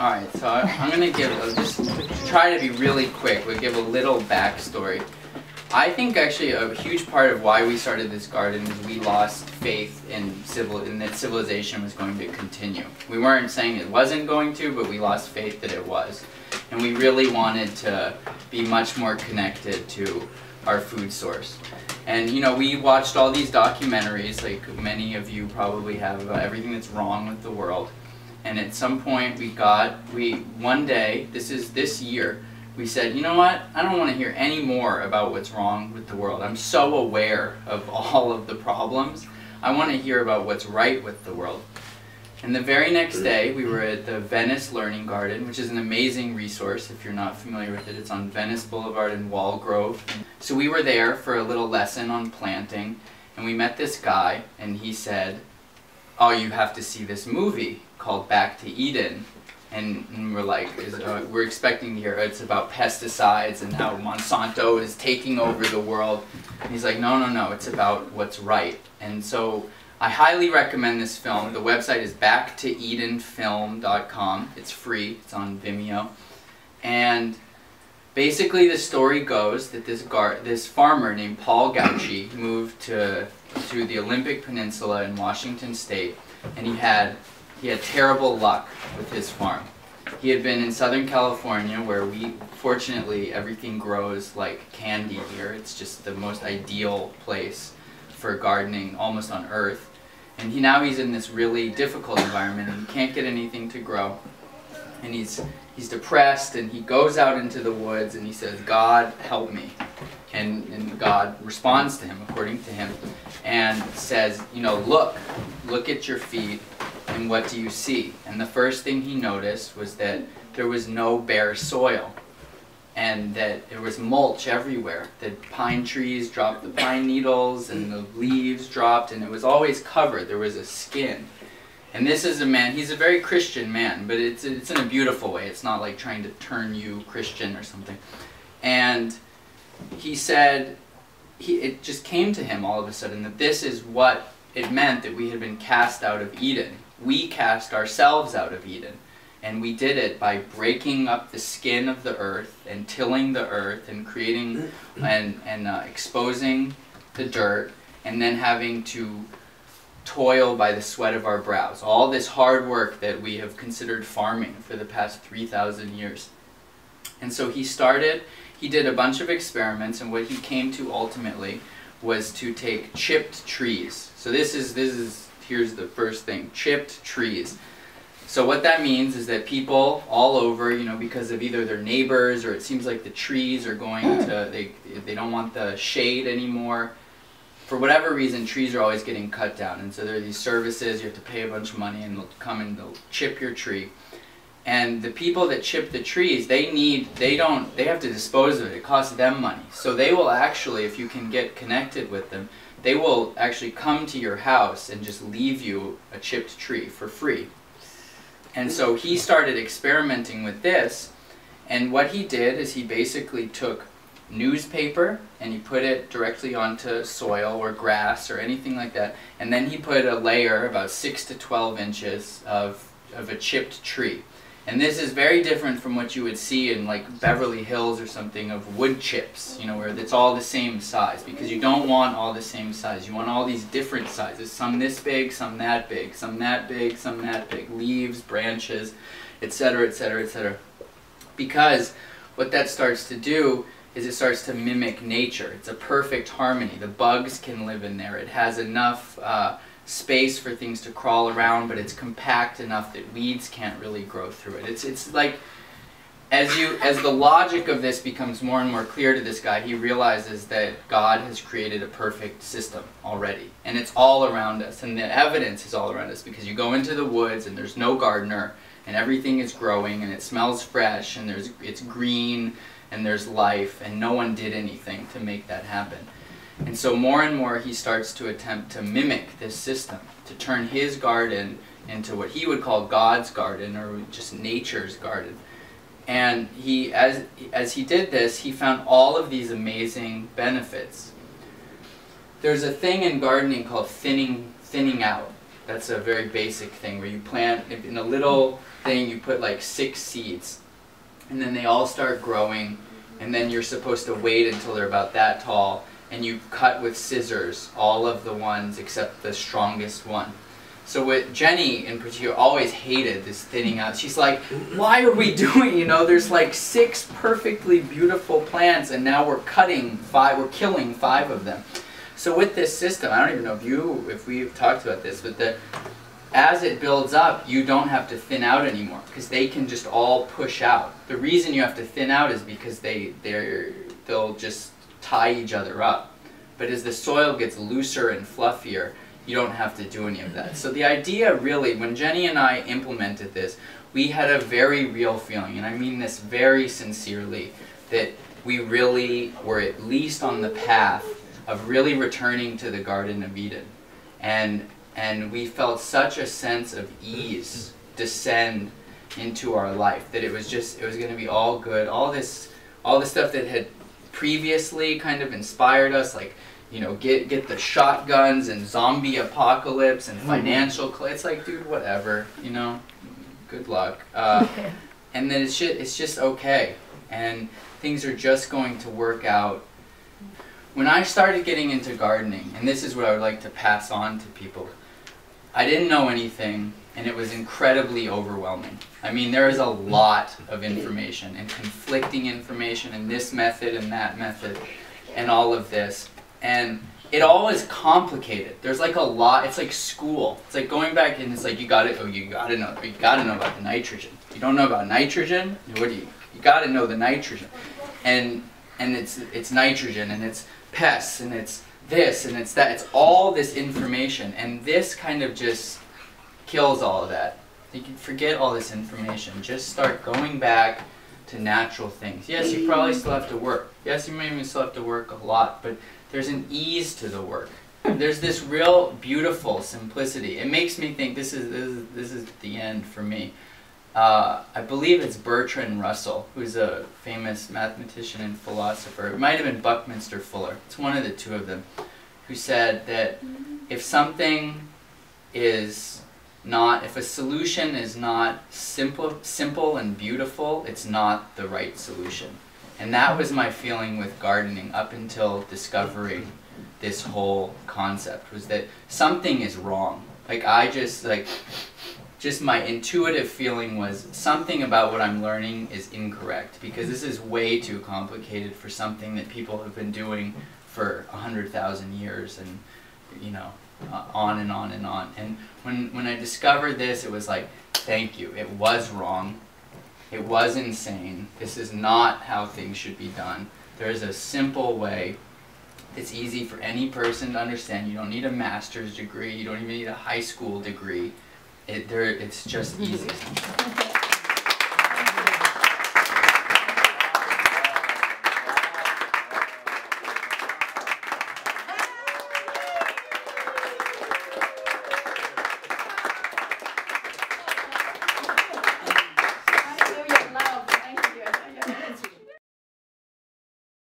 All right, so I'm gonna give a, just try to be really quick. We'll give a little backstory. I think actually a huge part of why we started this garden is we lost faith in civil in that civilization was going to continue. We weren't saying it wasn't going to, but we lost faith that it was, and we really wanted to be much more connected to our food source. And you know, we watched all these documentaries, like many of you probably have, about everything that's wrong with the world. And at some point, we got we one day. This is this year. We said, you know what? I don't want to hear any more about what's wrong with the world. I'm so aware of all of the problems. I want to hear about what's right with the world. And the very next day, we were at the Venice Learning Garden, which is an amazing resource if you're not familiar with it. It's on Venice Boulevard in Walgrove. So we were there for a little lesson on planting, and we met this guy, and he said, Oh, you have to see this movie called Back to Eden. And, and we're like, is, uh, we're expecting to hear it's about pesticides and how Monsanto is taking over the world. And he's like, no, no, no, it's about what's right. And so I highly recommend this film. The website is backtoedenfilm.com. It's free. It's on Vimeo. And basically, the story goes that this gar- this farmer named Paul Gautschi moved to to the Olympic Peninsula in Washington State, and he had he had terrible luck with his farm. He had been in Southern California, where we fortunately everything grows like candy here. It's just the most ideal place for gardening, almost on Earth. And he now he's in this really difficult environment, and he can't get anything to grow. And he's he's depressed, and he goes out into the woods, and he says, "God, help me." And, and God responds to him according to him and says, you know, look, look at your feet and what do you see? And the first thing he noticed was that there was no bare soil and that there was mulch everywhere. That pine trees dropped the pine needles and the leaves dropped and it was always covered. There was a skin. And this is a man, he's a very Christian man, but it's, it's in a beautiful way. It's not like trying to turn you Christian or something. And he said, he, it just came to him all of a sudden that this is what it meant that we had been cast out of Eden. We cast ourselves out of Eden. And we did it by breaking up the skin of the earth and tilling the earth and creating and, and uh, exposing the dirt and then having to toil by the sweat of our brows. All this hard work that we have considered farming for the past 3,000 years. And so he started, he did a bunch of experiments, and what he came to ultimately was to take chipped trees. So this is, this is, here's the first thing, chipped trees. So what that means is that people all over, you know, because of either their neighbors or it seems like the trees are going to, they, they don't want the shade anymore. For whatever reason, trees are always getting cut down. And so there are these services, you have to pay a bunch of money and they'll come and they'll chip your tree. And the people that chip the trees, they need, they don't, they have to dispose of it. It costs them money. So they will actually, if you can get connected with them, they will actually come to your house and just leave you a chipped tree for free. And so he started experimenting with this. And what he did is he basically took newspaper and he put it directly onto soil or grass or anything like that. And then he put a layer about 6 to 12 inches of, of a chipped tree. And this is very different from what you would see in like Beverly Hills or something of wood chips, you know, where it's all the same size because you don't want all the same size. You want all these different sizes, some this big, some that big, some that big, some that big, leaves, branches, etc., etc., etc. Because what that starts to do is it starts to mimic nature. It's a perfect harmony. The bugs can live in there. It has enough uh, space for things to crawl around, but it's compact enough that weeds can't really grow through it. It's it's like as you as the logic of this becomes more and more clear to this guy, he realizes that God has created a perfect system already, and it's all around us, and the evidence is all around us because you go into the woods and there's no gardener, and everything is growing and it smells fresh and there's it's green and there's life, and no one did anything to make that happen. And so more and more he starts to attempt to mimic this system, to turn his garden into what he would call God's garden or just nature's garden. And he as as he did this, he found all of these amazing benefits. There's a thing in gardening called thinning thinning out. That's a very basic thing where you plant in a little thing. You put like six seeds, and then they all start growing, and then you're supposed to wait until they're about that tall, and you cut with scissors all of the ones except the strongest one. So what Jenny in particular always hated this thinning out. She's like, why are we doing, you know, there's like six perfectly beautiful plants and now we're cutting five, we're killing five of them. So with this system, I don't even know if you, if we've talked about this, but the, as it builds up, you don't have to thin out anymore because they can just all push out. The reason you have to thin out is because they, they're, they'll just tie each other up. But as the soil gets looser and fluffier, you don't have to do any of that. So the idea really, when Jenny and I implemented this, we had a very real feeling, and I mean this very sincerely, that we really were at least on the path of really returning to the Garden of Eden. And, and we felt such a sense of ease descend into our life that it was just, it was going to be all good. All this, all the stuff that had previously kind of inspired us, like you know, get get the shotguns and zombie apocalypse and mm-hmm. financial. It's like, dude, whatever, you know. Good luck. Uh, and then it's just it's just okay, and things are just going to work out. When I started getting into gardening, and this is what I would like to pass on to people, I didn't know anything, and it was incredibly overwhelming. I mean, there is a lot of information and conflicting information, and this method and that method, and all of this and it all is complicated. There's like a lot. It's like school. It's like going back and it's like you got to oh you got to know you got to know about the nitrogen. You don't know about nitrogen. What do you? You got to know the nitrogen, and and it's it's nitrogen and it's pests and it's this and it's that. It's all this information and this kind of just kills all of that. You can forget all this information. Just start going back to natural things. Yes, you probably still have to work. Yes, you may even still have to work a lot, but there's an ease to the work. There's this real beautiful simplicity. It makes me think this is this is, this is the end for me. Uh, I believe it's Bertrand Russell, who's a famous mathematician and philosopher. It might have been Buckminster Fuller. It's one of the two of them, who said that if something is not, if a solution is not simple, simple and beautiful, it's not the right solution. And that was my feeling with gardening up until discovering this whole concept was that something is wrong. Like I just like just my intuitive feeling was something about what I'm learning is incorrect because this is way too complicated for something that people have been doing for a hundred thousand years and you know uh, on and on and on. And when when I discovered this, it was like, thank you. It was wrong. It was insane. This is not how things should be done. There is a simple way. It's easy for any person to understand. You don't need a master's degree. You don't even need a high school degree. It, there, it's just easy.